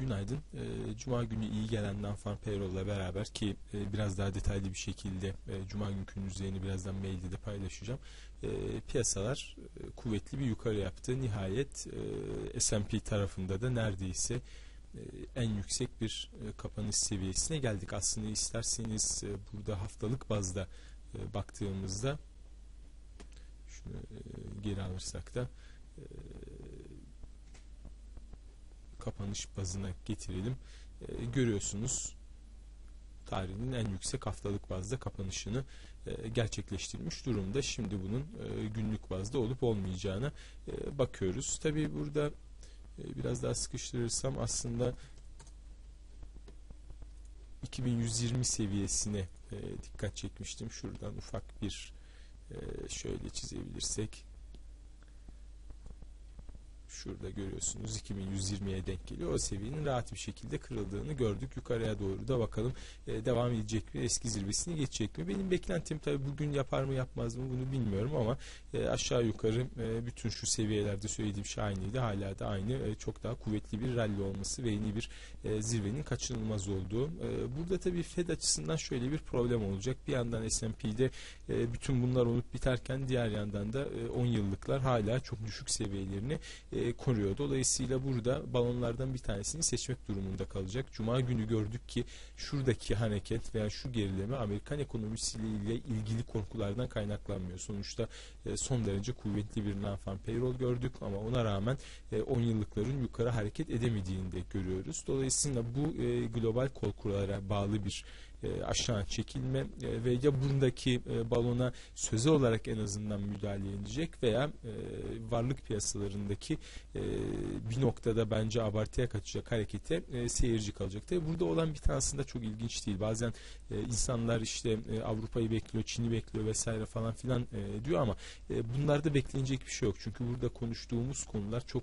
Günaydın. E, Cuma günü iyi gelen non-farm payroll'la beraber ki e, biraz daha detaylı bir şekilde e, Cuma günkünün üzerine birazdan mailde de paylaşacağım. E, piyasalar e, kuvvetli bir yukarı yaptı. Nihayet S&P tarafında da neredeyse en yüksek bir kapanış seviyesine geldik. Aslında isterseniz burada haftalık bazda baktığımızda şunu e, geri alırsak da e, kapanış bazına getirelim. E, görüyorsunuz tarihinin en yüksek haftalık bazda kapanışını e, gerçekleştirmiş durumda. Şimdi bunun e, günlük bazda olup olmayacağına e, bakıyoruz. Tabi burada e, biraz daha sıkıştırırsam aslında 2120 seviyesine e, dikkat çekmiştim. Şuradan ufak bir e, şöyle çizebilirsek şurada görüyorsunuz 2120'ye denk geliyor. O seviyenin rahat bir şekilde kırıldığını gördük. Yukarıya doğru da bakalım e, devam edecek mi? Eski zirvesini geçecek mi? Benim beklentim tabii bugün yapar mı yapmaz mı bunu bilmiyorum ama e, aşağı yukarı e, bütün şu seviyelerde söylediğim şey aynıydı. Hala da aynı. E, çok daha kuvvetli bir rally olması ve yeni bir e, zirvenin kaçınılmaz olduğu. E, burada tabii Fed açısından şöyle bir problem olacak. Bir yandan S&P'de e, bütün bunlar olup biterken diğer yandan da e, 10 yıllıklar hala çok düşük seviyelerini e, koruyor. Dolayısıyla burada balonlardan bir tanesini seçmek durumunda kalacak. Cuma günü gördük ki şuradaki hareket veya şu gerileme Amerikan ekonomisiyle ilgili korkulardan kaynaklanmıyor. Sonuçta e, son derece kuvvetli bir non-farm payroll gördük ama ona rağmen e, 10 yıllıkların yukarı hareket edemediğini de görüyoruz. Dolayısıyla bu e, global korkulara bağlı bir e, aşağı çekilme e, ve ya buradaki e, balona söze olarak en azından müdahale edecek veya e, varlık piyasalarındaki bir noktada bence abartıya kaçacak harekete seyirci kalacak. Tabi burada olan bir tane aslında çok ilginç değil. Bazen insanlar işte Avrupa'yı bekliyor, Çin'i bekliyor vesaire falan filan diyor ama bunlarda beklenecek bir şey yok. Çünkü burada konuştuğumuz konular çok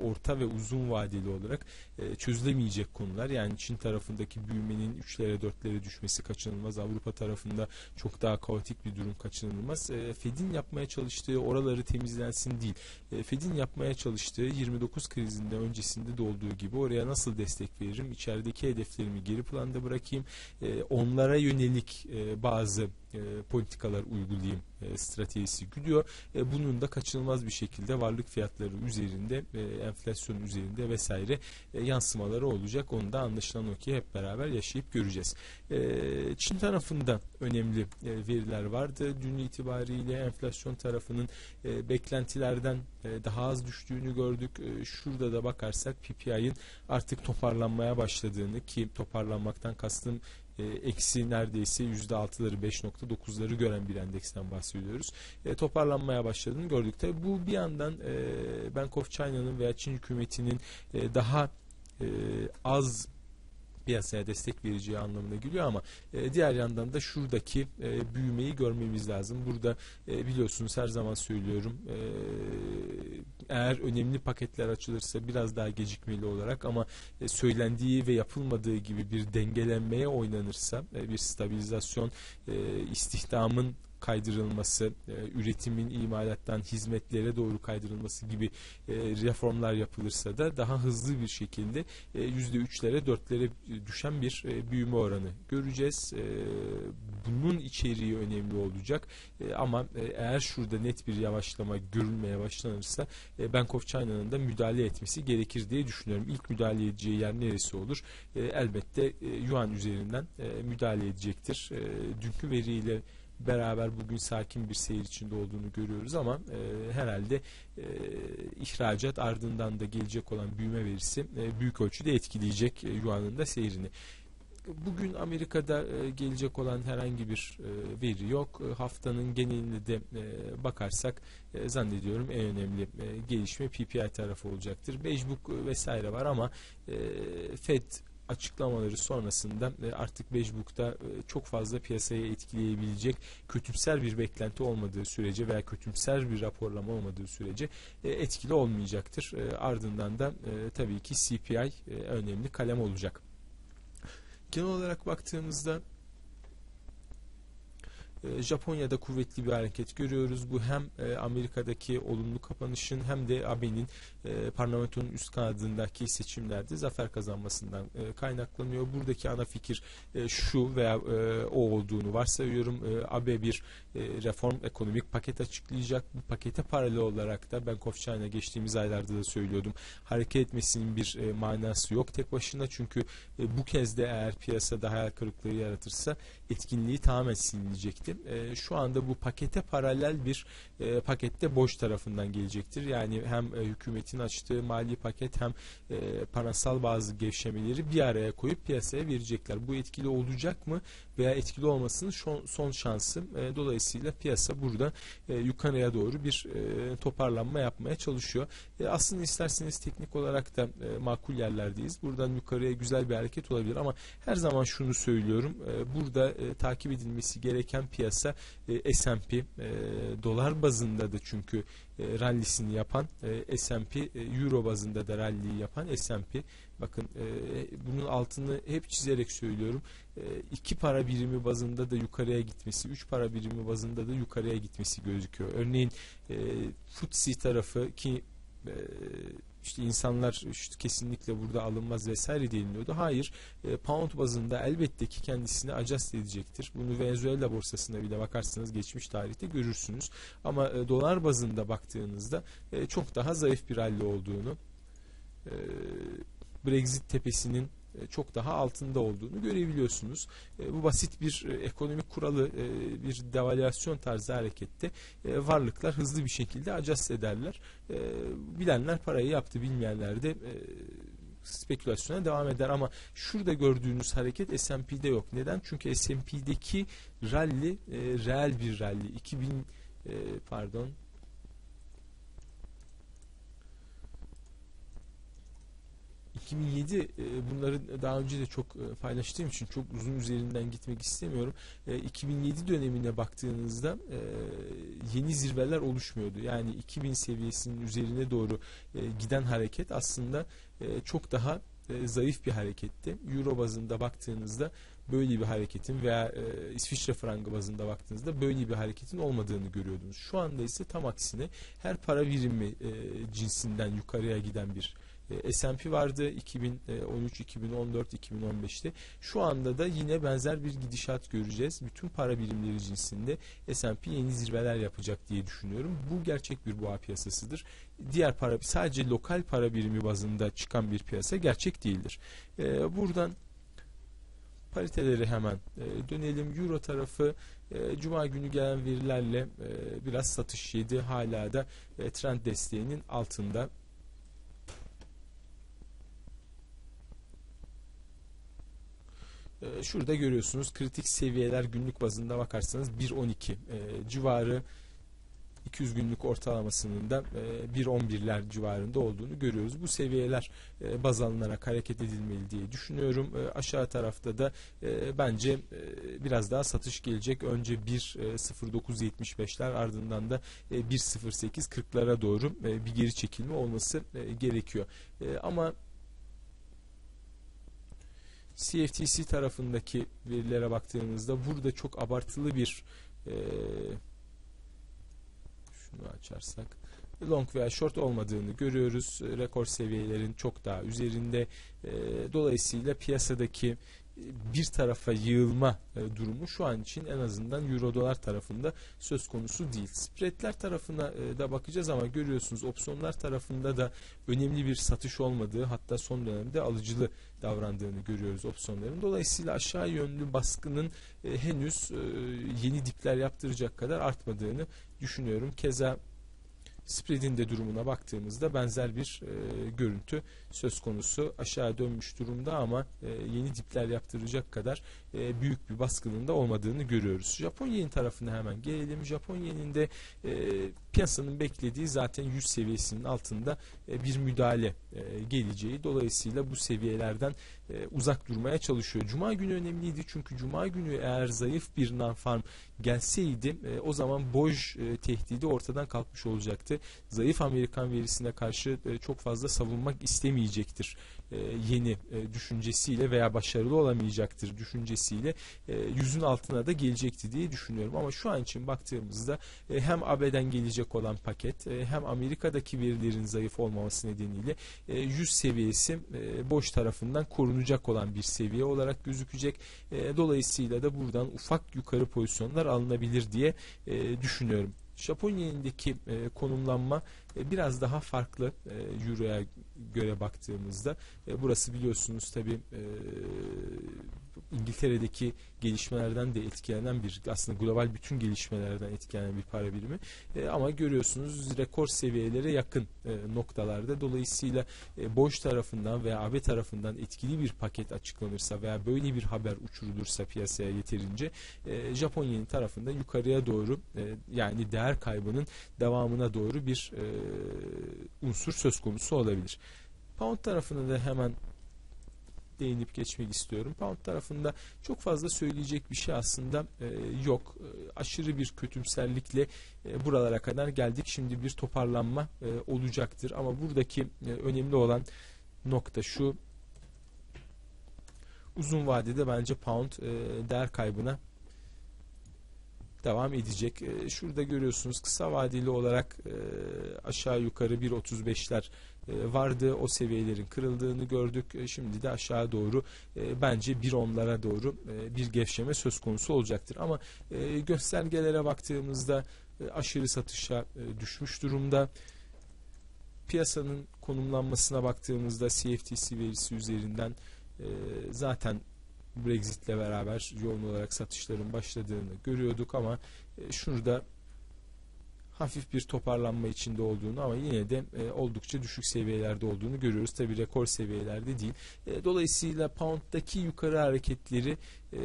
orta ve uzun vadeli olarak e, çözülemeyecek konular. Yani Çin tarafındaki büyümenin 3'lere 4'lere düşmesi kaçınılmaz. Avrupa tarafında çok daha kaotik bir durum kaçınılmaz. E, Fed'in yapmaya çalıştığı oraları temizlensin değil. E, Fed'in yapmaya çalıştığı 29 krizinde öncesinde de olduğu gibi oraya nasıl destek veririm? İçerideki hedeflerimi geri planda bırakayım. E, onlara yönelik e, bazı e, politikalar uygulayayım e, stratejisi gidiyor. E, bunun da kaçınılmaz bir şekilde varlık fiyatları üzerinde, e, enflasyon üzerinde vesaire e, yansımaları olacak. Onu da anlaşılan o ki hep beraber yaşayıp göreceğiz. E, Çin tarafında önemli e, veriler vardı. Dün itibariyle enflasyon tarafının e, beklentilerden e, daha az düştüğünü gördük. E, şurada da bakarsak PPI'nin artık toparlanmaya başladığını ki toparlanmaktan kastım e, eksi neredeyse yüzde altıları 5.9'ları gören bir endeksten bahsediyoruz. E, toparlanmaya başladığını gördük. Tabi bu bir yandan e, Bank of China'nın veya Çin hükümetinin e, daha e, az piyasaya destek vereceği anlamına geliyor ama e, diğer yandan da şuradaki e, büyümeyi görmemiz lazım. Burada e, biliyorsunuz her zaman söylüyorum e, eğer önemli paketler açılırsa biraz daha gecikmeli olarak ama e, söylendiği ve yapılmadığı gibi bir dengelenmeye oynanırsa e, bir stabilizasyon e, istihdamın kaydırılması, e, üretimin imalattan hizmetlere doğru kaydırılması gibi e, reformlar yapılırsa da daha hızlı bir şekilde e, yüzde üçlere dörtlere düşen bir e, büyüme oranı göreceğiz. E, bunun içeriği önemli olacak e, ama e, eğer şurada net bir yavaşlama görülmeye başlanırsa e, Bank of China'nın da müdahale etmesi gerekir diye düşünüyorum. İlk müdahale edeceği yer neresi olur? E, elbette e, yuan üzerinden e, müdahale edecektir. E, dünkü veriyle beraber bugün sakin bir seyir içinde olduğunu görüyoruz ama e, herhalde e, ihracat ardından da gelecek olan büyüme verisi e, büyük ölçüde etkileyecek e, yuanın da seyrini. Bugün Amerika'da e, gelecek olan herhangi bir e, veri yok. E, haftanın genelinde de bakarsak zannediyorum en önemli gelişme PPI tarafı olacaktır. E, vesaire var ama Fed açıklamaları sonrasında e, artık Bejbuk'ta e, çok fazla piyasaya etkileyebilecek kötümser bir beklenti olmadığı sürece veya kötümser bir raporlama olmadığı sürece e, etkili olmayacaktır. Ardından da tabii ki CPI önemli kalem olacak. Genel olarak baktığımızda Japonya'da kuvvetli bir hareket görüyoruz. Bu hem e, Amerika'daki olumlu kapanışın hem de AB'nin e, parlamentonun üst kanadındaki seçimlerde zafer kazanmasından e, kaynaklanıyor. Buradaki ana fikir şu veya o olduğunu varsayıyorum. AB bir reform ekonomik paket açıklayacak. Bu pakete paralel olarak da ben of China geçtiğimiz aylarda da söylüyordum. Hareket etmesinin bir manası yok tek başına çünkü bu kez de eğer piyasada hayal kırıklığı yaratırsa etkinliği tamamen silinecekti. E, şu anda bu pakete paralel bir e, pakette boş tarafından gelecektir. Yani hem e, hükümetin açtığı mali paket hem e, parasal bazı gevşemeleri bir araya koyup piyasaya verecekler. Bu etkili olacak mı veya etkili olmasının son, son şansı. E, dolayısıyla piyasa burada e, yukarıya doğru bir e, toparlanma yapmaya çalışıyor. E, aslında isterseniz teknik olarak da e, makul yerlerdeyiz. Buradan yukarıya güzel bir hareket olabilir ama her zaman şunu söylüyorum. E, burada e, takip edilmesi gereken piyasa e, S&P e, dolar bazında da çünkü e, rallisini yapan e, S&P e, euro bazında da ralliyi yapan S&P bakın e, bunun altını hep çizerek söylüyorum. E, iki para birimi bazında da yukarıya gitmesi üç para birimi bazında da yukarıya gitmesi gözüküyor. Örneğin e, FTSE tarafı ki işte insanlar işte kesinlikle burada alınmaz vesaire deniliyordu. Hayır, e, pound bazında elbette ki kendisini adjust edecektir. Bunu Venezuela borsasına bile bakarsanız geçmiş tarihte görürsünüz. Ama e, dolar bazında baktığınızda e, çok daha zayıf bir halde olduğunu Brexit tepesinin çok daha altında olduğunu görebiliyorsunuz. E, bu basit bir e, ekonomik kuralı, bir devalüasyon tarzı harekette varlıklar hızlı bir şekilde adjust ederler. Bilenler parayı yaptı, bilmeyenler de spekülasyona devam eder ama şurada gördüğünüz hareket S&P'de yok. Neden? Çünkü S&P'deki rally reel bir rally. 2000 pardon 2007 e, bunları daha önce de çok e, paylaştığım için çok uzun üzerinden gitmek istemiyorum. 2007 e, dönemine baktığınızda yeni zirveler oluşmuyordu. Yani 2000 seviyesinin üzerine doğru giden hareket aslında çok daha zayıf bir hareketti. Euro bazında baktığınızda böyle bir hareketin veya İsviçre frangı bazında baktığınızda böyle bir hareketin olmadığını görüyordunuz. Şu anda ise tam aksine her para birimi cinsinden yukarıya giden bir e, S&P vardı 2013, 2014, 2015'te. Şu anda da yine benzer bir gidişat göreceğiz. Bütün para birimleri cinsinde S&P yeni zirveler yapacak diye düşünüyorum. Bu gerçek bir boğa piyasasıdır. Diğer para sadece lokal para birimi bazında çıkan bir piyasa gerçek değildir. E, buradan pariteleri hemen e, dönelim. Euro tarafı Cuma günü gelen verilerle biraz satış yedi. Hala da trend desteğinin altında. Şurada görüyorsunuz kritik seviyeler günlük bazında bakarsanız 1.12 e, civarı 200 günlük ortalamasının da e, 1.11'ler civarında olduğunu görüyoruz. Bu seviyeler e, baz alınarak hareket edilmeli diye düşünüyorum. E, aşağı tarafta da e, bence e, biraz daha satış gelecek. Önce 1.09.75'ler ardından da e, 1.08.40'lara doğru e, bir geri çekilme olması e, gerekiyor. E, ama CFTC tarafındaki verilere baktığımızda burada çok abartılı bir e, şunu açarsak long veya short olmadığını görüyoruz. Rekor seviyelerin çok daha üzerinde. E, dolayısıyla piyasadaki bir tarafa yığılma e, durumu şu an için en azından euro dolar tarafında söz konusu değil. Spreadler tarafına e, da bakacağız ama görüyorsunuz opsiyonlar tarafında da önemli bir satış olmadığı hatta son dönemde alıcılı davrandığını görüyoruz opsiyonların. Dolayısıyla aşağı yönlü baskının e, henüz yeni dipler yaptıracak kadar artmadığını düşünüyorum. Keza Spread'in de durumuna baktığımızda benzer bir e, görüntü söz konusu. Aşağı dönmüş durumda ama e, yeni dipler yaptıracak kadar e, büyük bir baskının da olmadığını görüyoruz. Japon yen tarafına hemen gelelim. Japon yeninde e, piyasanın beklediği zaten 100 seviyesinin altında e, bir müdahale e, geleceği. Dolayısıyla bu seviyelerden e, uzak durmaya çalışıyor. Cuma günü önemliydi çünkü Cuma günü eğer zayıf bir non-farm gelseydi o zaman Boj tehdidi ortadan kalkmış olacaktı. Zayıf Amerikan verisine karşı çok fazla savunmak istemeyecektir e, yeni e, düşüncesiyle veya başarılı olamayacaktır düşüncesiyle e, yüzün altına da gelecekti diye düşünüyorum. Ama şu an için baktığımızda e, hem AB'den gelecek olan paket e, hem Amerika'daki verilerin zayıf olmaması nedeniyle e, 100 seviyesi e, boş tarafından korunacak olan bir seviye olarak gözükecek. E, dolayısıyla da buradan ufak yukarı pozisyonlar alınabilir diye e, düşünüyorum. Japon yenindeki e, konumlanma e, biraz daha farklı e, Euro'ya göre baktığımızda. E, burası biliyorsunuz tabi e, İngiltere'deki gelişmelerden de etkilenen bir aslında global bütün gelişmelerden etkilenen bir para birimi. E, ama görüyorsunuz rekor seviyelere yakın e, noktalarda. Dolayısıyla e, boş tarafından veya AB tarafından etkili bir paket açıklanırsa veya böyle bir haber uçurulursa piyasaya yeterince e, Japon tarafında yukarıya doğru e, yani değer kaybının devamına doğru bir e, unsur söz konusu olabilir. Pound tarafını da hemen değinip geçmek istiyorum. Pound tarafında çok fazla söyleyecek bir şey aslında e, yok. E, aşırı bir kötümserlikle e, buralara kadar geldik. Şimdi bir toparlanma e, olacaktır. Ama buradaki e, önemli olan nokta şu. Uzun vadede bence pound e, değer kaybına devam edecek. E, şurada görüyorsunuz kısa vadeli olarak e, aşağı yukarı 1.35'ler e, vardı. O seviyelerin kırıldığını gördük. E, şimdi de aşağı doğru bence 1.10'lara doğru e, bir gevşeme söz konusu olacaktır. Ama göstergelere baktığımızda aşırı satışa düşmüş durumda. Piyasanın konumlanmasına baktığımızda CFTC verisi üzerinden zaten Brexit ile beraber yoğun olarak satışların başladığını görüyorduk ama e, şurada hafif bir toparlanma içinde olduğunu ama yine de e, oldukça düşük seviyelerde olduğunu görüyoruz. Tabi rekor seviyelerde değil. E, dolayısıyla pound'daki yukarı hareketleri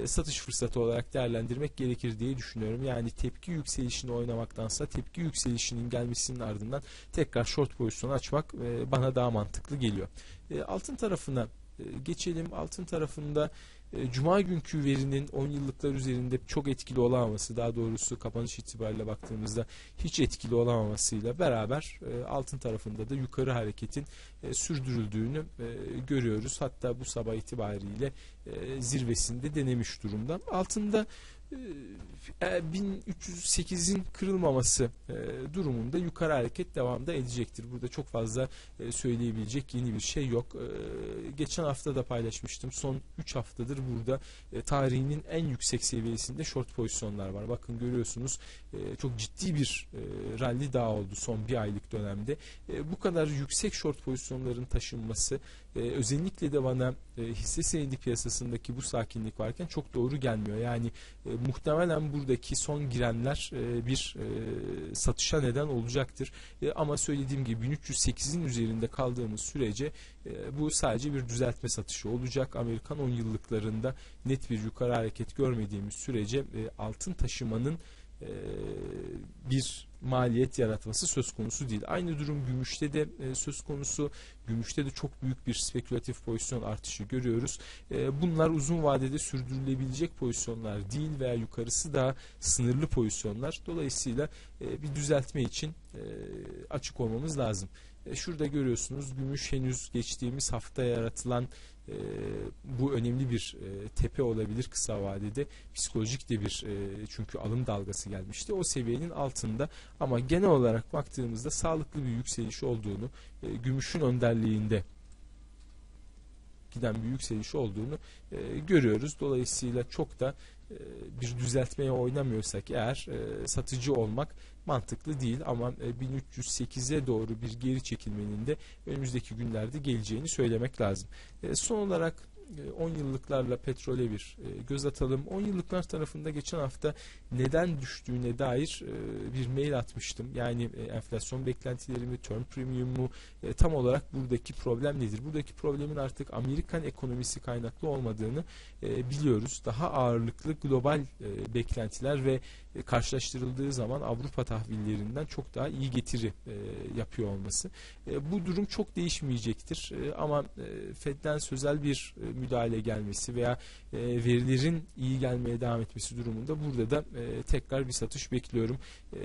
satış fırsatı olarak değerlendirmek gerekir diye düşünüyorum. Yani tepki yükselişini oynamaktansa tepki yükselişinin gelmesinin ardından tekrar short pozisyon açmak bana daha mantıklı geliyor. Altın tarafına geçelim. Altın tarafında Cuma günkü verinin 10 yıllıklar üzerinde çok etkili olamaması, daha doğrusu kapanış itibariyle baktığımızda hiç etkili olamamasıyla beraber e, altın tarafında da yukarı hareketin e, sürdürüldüğünü görüyoruz. Hatta bu sabah itibariyle zirvesinde denemiş durumda. Altında 1308'in kırılmaması durumunda yukarı hareket devamda edecektir. Burada çok fazla söyleyebilecek yeni bir şey yok. Geçen hafta da paylaşmıştım. Son 3 haftadır burada tarihinin en yüksek seviyesinde short pozisyonlar var. Bakın görüyorsunuz çok ciddi bir rally daha oldu son bir aylık dönemde. Bu kadar yüksek short pozisyonların taşınması özellikle de bana hisse senedi piyasasındaki bu sakinlik varken çok doğru gelmiyor. Yani muhtemelen buradaki son girenler e, bir e, satışa neden olacaktır. E, ama söylediğim gibi 1308'in üzerinde kaldığımız sürece e, bu sadece bir düzeltme satışı olacak. Amerikan 10 yıllıklarında net bir yukarı hareket görmediğimiz sürece e, altın taşımanın e, bir maliyet yaratması söz konusu değil. Aynı durum gümüşte de e, söz konusu. Gümüşte de çok büyük bir spekülatif pozisyon artışı görüyoruz. E, bunlar uzun vadede sürdürülebilecek pozisyonlar değil veya yukarısı daha sınırlı pozisyonlar. Dolayısıyla e, bir düzeltme için e, açık olmamız lazım. Şurada görüyorsunuz gümüş henüz geçtiğimiz hafta yaratılan e, bu önemli bir e, tepe olabilir kısa vadede. Psikolojik de bir e, çünkü alım dalgası gelmişti. O seviyenin altında ama genel olarak baktığımızda sağlıklı bir yükseliş olduğunu, e, gümüşün önderliğinde giden bir yükseliş olduğunu e, görüyoruz. Dolayısıyla çok da bir düzeltmeye oynamıyorsak eğer e, satıcı olmak mantıklı değil ama e, 1308'e doğru bir geri çekilmenin de önümüzdeki günlerde geleceğini söylemek lazım. E, son olarak 10 e, yıllıklarla petrole bir e, göz atalım. 10 yıllıklar tarafında geçen hafta neden düştüğüne dair e, bir mail atmıştım. Yani enflasyon beklentilerimi, term premiumu tam olarak buradaki problem nedir? Buradaki problemin artık Amerikan ekonomisi kaynaklı olmadığını biliyoruz. Daha ağırlıklı global beklentiler ve karşılaştırıldığı zaman Avrupa tahvillerinden çok daha iyi getiri yapıyor olması. Bu durum çok değişmeyecektir ama Fed'den sözel bir müdahale gelmesi veya e, verilerin iyi gelmeye devam etmesi durumunda burada da e, tekrar bir satış bekliyorum. E,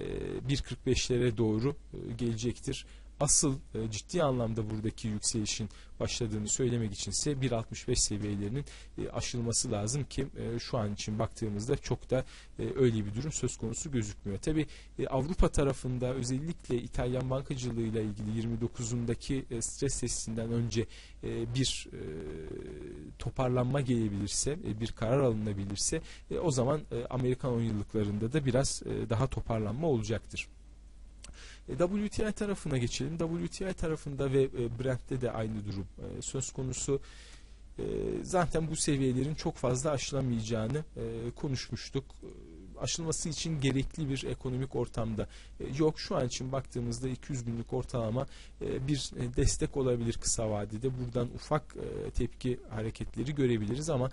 1.45'lere doğru e, gelecektir. Asıl e, ciddi anlamda buradaki yükselişin başladığını söylemek içinse 1.65 seviyelerinin e, aşılması lazım ki e, şu an için baktığımızda çok da öyle bir durum söz konusu gözükmüyor. Tabi Avrupa tarafında özellikle İtalyan bankacılığıyla ilgili 29'undaki e, stres testinden önce bir toparlanma gelebilirse, bir karar alınabilirse o zaman Amerikan 10 yıllıklarında da biraz daha toparlanma olacaktır. E, WTI tarafına geçelim. WTI tarafında ve e, Brent'te de aynı durum e, söz konusu. Zaten bu seviyelerin çok fazla aşılamayacağını konuşmuştuk. Aşılması için gerekli bir ekonomik ortamda e, yok. Şu an için baktığımızda 200 günlük ortalama e, bir e, destek olabilir kısa vadede. Buradan ufak tepki hareketleri görebiliriz ama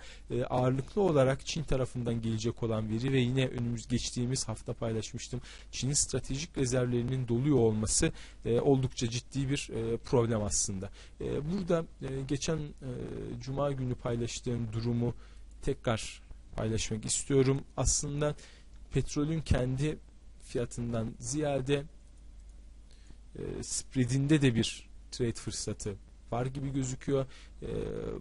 ağırlıklı olarak Çin tarafından gelecek olan veri ve yine önümüz geçtiğimiz hafta paylaşmıştım. Çin'in stratejik rezervlerinin doluyor olması oldukça ciddi bir problem aslında. Burada geçen cuma günü paylaştığım durumu tekrar paylaşmak istiyorum. Aslında petrolün kendi fiyatından ziyade e, spreadinde de bir trade fırsatı var gibi gözüküyor. E,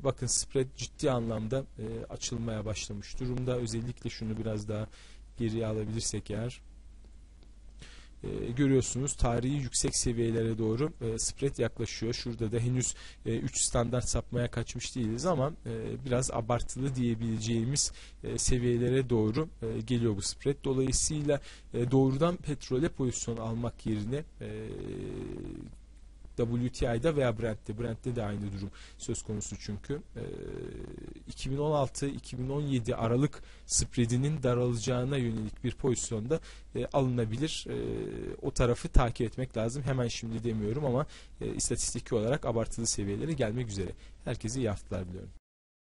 bakın spread ciddi anlamda e, açılmaya başlamış durumda. Özellikle şunu biraz daha geriye alabilirsek eğer e, görüyorsunuz tarihi yüksek seviyelere doğru e, spread yaklaşıyor. Şurada da henüz 3 e, standart sapmaya kaçmış değiliz ama e, biraz abartılı diyebileceğimiz e, seviyelere doğru e, geliyor bu spread. Dolayısıyla e, doğrudan petrole pozisyon almak yerine e, WTI'da veya Brent'te. Brent'te de aynı durum söz konusu çünkü. E, 2016-2017 Aralık spreadinin daralacağına yönelik bir pozisyonda e, alınabilir. E, o tarafı takip etmek lazım. Hemen şimdi demiyorum ama e, istatistiki olarak abartılı seviyelere gelmek üzere. Herkese iyi haftalar diliyorum.